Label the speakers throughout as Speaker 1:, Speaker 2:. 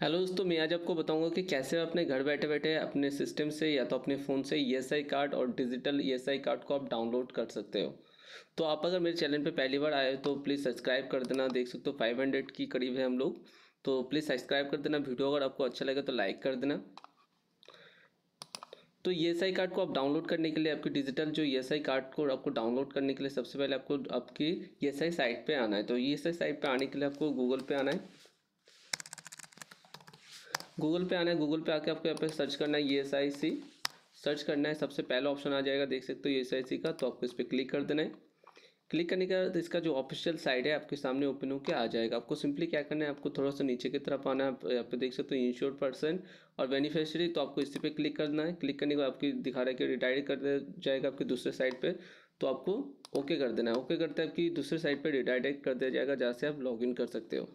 Speaker 1: Hello दोस्तों, मैं आज आपको बताऊँगा कि कैसे आप अपने घर बैठे बैठे अपने सिस्टम से या तो अपने फ़ोन से ई e कार्ड और डिजिटल ई e कार्ड को आप डाउनलोड कर सकते हो। तो आप अगर मेरे चैनल पे पहली बार आए हो तो प्लीज़ सब्सक्राइब कर देना। देख सकते हो फाइव हंड्रेड की करीब है हम लोग। तो प्लीज़ सब्सक्राइब कर देना। वीडियो अगर आपको अच्छा लगे तो लाइक कर देना। तो ई e कार्ड को आप डाउनलोड करने के लिए आपकी डिजिटल जो ईएसआई कार्ड को आपको डाउनलोड करने के लिए सबसे पहले आपको आपकी ईएसआई साइट पर आना है। तो ईएसआई साइट पर आने के लिए आपको गूगल पे आना है। गूगल पे आना है, गूगल पे आके आपको यहाँ पे सर्च करना है ई एस आई सी सर्च करना है, सबसे पहला ऑप्शन आ जाएगा, देख सकते हो ई एस आई सी का तो आपको इस पर क्लिक कर देना है। क्लिक करने के बाद इसका जो ऑफिशियल साइट है, आपके सामने ओपन होकर आ जाएगा। आपको सिंपली क्या करना है, आपको थोड़ा सा नीचे की तरफ़ आना है, आप यहाँ पे देख सकते हो इंश्योर पर्सन और बेनिफिशियरी तो आपको इसी पे क्लिक करना है। क्लिक करने के बाद आपकी दिखा रहा है कि रिटायर्ड कर दिया जाएगा आपके दूसरे साइड पे तो आपको ओके कर देना है। ओके करते आपकी दूसरे साइड पर रिटायर्ड कर दिया जाएगा, जहाँ से आप लॉगिन कर सकते हो।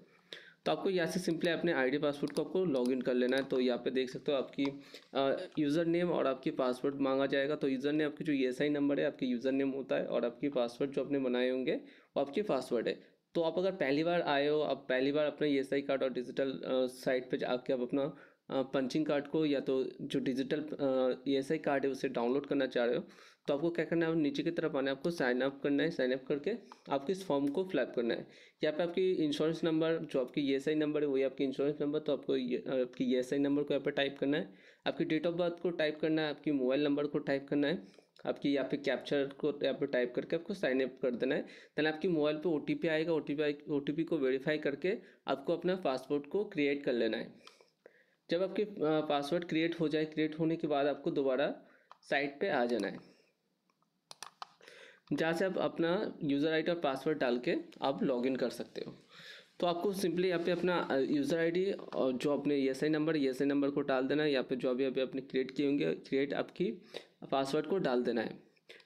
Speaker 1: तो आपको यहाँ से सिंपली अपने आईडी पासवर्ड को आपको लॉगिन कर लेना है। तो यहाँ पे देख सकते हो आपकी यूज़र नेम और आपकी पासवर्ड मांगा जाएगा। तो यूज़र नेम आपकी जो ईएसआई नंबर है, आपकी यूज़र नेम होता है और आपकी पासवर्ड जो आपने बनाए होंगे, वो आपकी पासवर्ड है। तो आप अगर पहली बार आए हो, आप पहली बार अपना ई एस आई कार्ड और डिजिटल साइट पर जाके आप अपना पंचिंग कार्ड को या तो जो digital E S I card है, उसे डाउनलोड करना चाह रहे हो तो आपको क्या करना है? नीचे की तरफ़ आना है, आपको साइन अप करना है साइन अप करके आपको इस फॉर्म को फिलअप करना है। यहाँ पे आपकी इंश्योरेंस नंबर जो आपकी ई एस आई नंबर है, वही आपकी इंश्योरेंस नंबर तो आपको आपकी ई एस आई नंबर को यहाँ पर टाइप करना है। आपकी डेट ऑफ़ बर्थ को टाइप करना है, आपकी मोबाइल नंबर को टाइप करना है, आपकी यहाँ पे कैप्चर को यहाँ पे टाइप करके आपको साइन अप कर देना है। देन आपकी मोबाइल पे ओ आएगा ओ टी को वेरीफाई करके आपको अपना पासपोर्ट को क्रिएट कर लेना है। जब आपके पासवर्ड क्रिएट हो जाए क्रिएट होने के बाद आपको दोबारा साइट पे आ जाना है। जहाँ से आप अपना यूज़र आईडी और पासवर्ड डाल के आप लॉगिन कर सकते हो। तो आपको सिंपली यहाँ पे अपना यूज़र आईडी और जो अपने E S I number E S I number को डाल देना है। या फिर जो अभी अभी आपने क्रिएट किए होंगे क्रिएट आपकी पासवर्ड को डाल देना है।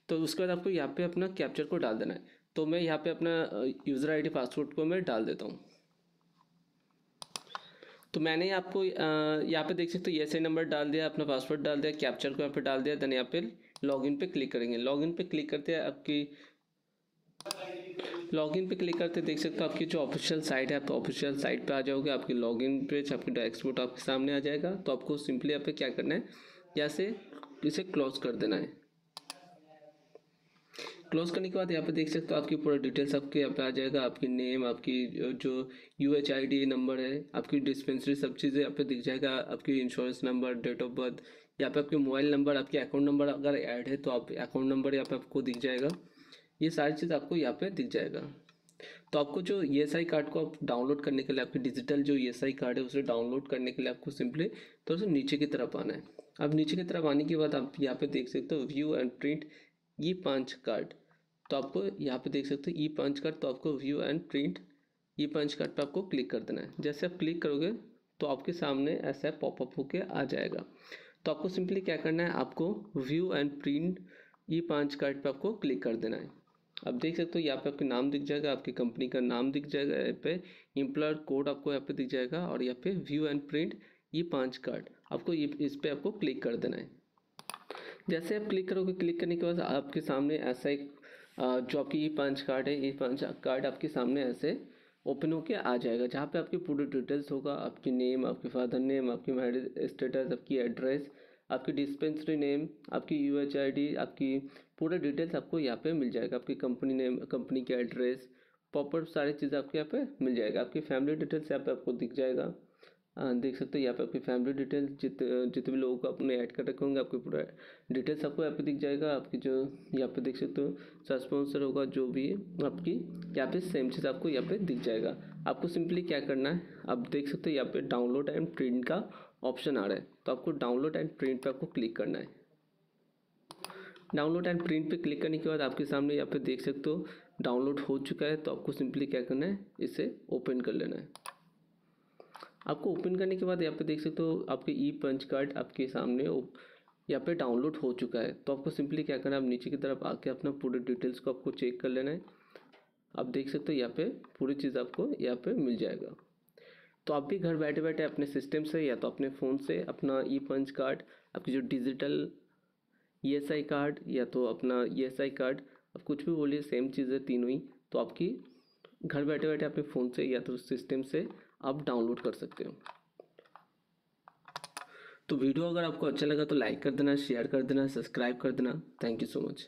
Speaker 1: तो उसके बाद आपको यहाँ पे अपना कैप्चर को डाल देना है। तो मैं यहाँ पे अपना यूज़र आईडी पासवर्ड को मैं डाल देता हूँ। तो मैंने आपको यहाँ पे देख सकते हो एस नंबर डाल दिया, अपना पासवर्ड डाल दिया कैप्चर को यहाँ पे डाल दिया देन यहाँ पे लॉगिन पे क्लिक करेंगे। लॉगिन पे क्लिक करते हैं आपकी लॉगिन पे क्लिक करते देख सकते हो आपकी जो ऑफिशियल साइट है, आप ऑफिशियल साइट पे आ जाओगे, आपकी लॉगिन पेज आपकी डैशबोर्ड आपके सामने आ जाएगा। तो आपको सिंपली यहाँ पे क्या करना है, यहाँ से इसे क्लोज कर देना है। क्लोज करने के बाद यहाँ पे देख सकते हो आपकी पूरा डिटेल्स आपके यहाँ पे आ जाएगा। आपकी नेम आपकी जो U H I D number है, आपकी डिस्पेंसरी सब चीज़ें यहाँ पे दिख जाएगा। आपकी insurance number date of birth यहाँ पे आपके मोबाइल नंबर आपके अकाउंट नंबर अगर ऐड है तो आप अकाउंट नंबर यहाँ पे आपको दिख जाएगा। ये सारी चीज़ आपको यहाँ पे दिख जाएगा। तो आपको जो ई एस आई कार्ड को आप डाउनलोड करने के लिए, आपकी डिजिटल जो ई एस आई कार्ड है, उसे डाउनलोड करने के लिए आपको सिंपली थोड़ा सा नीचे की तरफ़ आना है। अब नीचे की तरफ़ आने के बाद आप यहाँ पे देख सकते हो view and print E punch card तो आपको यहाँ पे देख सकते हो ई पंच कार्ड तो आपको view and print E punch card पे आपको क्लिक कर देना है। जैसे आप क्लिक करोगे तो आपके सामने ऐसा पॉपअप होके आ जाएगा। तो आपको सिंपली क्या करना है, आपको व्यू एंड प्रिंट ई पाँच कार्ड पे आपको क्लिक कर देना है। अब देख सकते हो, यहाँ पे आपके नाम दिख जाएगा, आपकी कंपनी का नाम दिख जाएगा, यहाँ पे एम्प्लॉयर कोड आपको यहाँ पे दिख जाएगा, और यहाँ पे व्यू एंड प्रिंट ई पाँच कार्ड। आपको इस पर आपको क्लिक कर देना है। जैसे आप क्लिक करोगे क्लिक करने के बाद आपके सामने ऐसा एक जो आपकी ई पंच कार्ड है ई पंच कार्ड आपके सामने ऐसे ओपन होके आ जाएगा, जहाँ पे आपकी पूरी डिटेल्स होगा, आपकी नेम आपके फादर नेम आपकी मैरिज स्टेटस आपकी एड्रेस आपकी डिस्पेंसरी नेम आपकी यू एच आई डी आपकी पूरे डिटेल्स आपको यहाँ पे मिल जाएगा, आपकी कंपनी नेम कंपनी की एड्रेस प्रॉपर सारी चीज़ें आपके यहाँ पे मिल जाएगा, आपकी फैमिली डिटेल्स यहाँ पे आपको दिख जाएगा। देख सकते हो, यहाँ पे आपकी फैमिली डिटेल्स जित, जितने भी लोगों को अपने ऐड कर रखे होंगे, आपके पूरा डिटेल्स आपको यहाँ पे दिख जाएगा। आपकी जो, यहाँ पे देख सकते हो स्पॉन्सर होगा, जो भी आपकी यहाँ पे सेम चीज़ आपको यहाँ पे दिख जाएगा। आपको सिंपली क्या करना है, आप देख सकते हो, यहाँ पे डाउनलोड एंड प्रिंट का ऑप्शन आ रहा है। तो आपको डाउनलोड एंड प्रिंट पर आपको क्लिक करना है। डाउनलोड एंड प्रिंट पे क्लिक करने के बाद आपके सामने यहाँ पे देख सकते हो डाउनलोड हो चुका है तो आपको सिंपली क्या करना है, इसे ओपन कर लेना है। आपको ओपन करने के बाद यहाँ पे देख सकते हो आपके ई पंच कार्ड आपके सामने यहाँ पे डाउनलोड हो चुका है। तो आपको सिंपली क्या करना है, आप नीचे की तरफ़ आके अपना पूरे डिटेल्स को आपको चेक कर लेना है। आप देख सकते हो यहाँ पे पूरी चीज़ आपको यहाँ पे मिल जाएगा। तो आप भी घर बैठे बैठे अपने सिस्टम से या तो अपने फ़ोन से अपना ई पंच कार्ड आपकी जो digital E S I card या तो अपना ई एस आई कार्ड अब कुछ भी बोलिए सेम चीज़ तीनों ही तो आपकी घर बैठे बैठे अपने फ़ोन से या तो सिस्टम से आप डाउनलोड कर सकते हो। तो वीडियो अगर आपको अच्छा लगा तो लाइक कर देना, शेयर कर देना, सब्सक्राइब कर देना। Thank you so much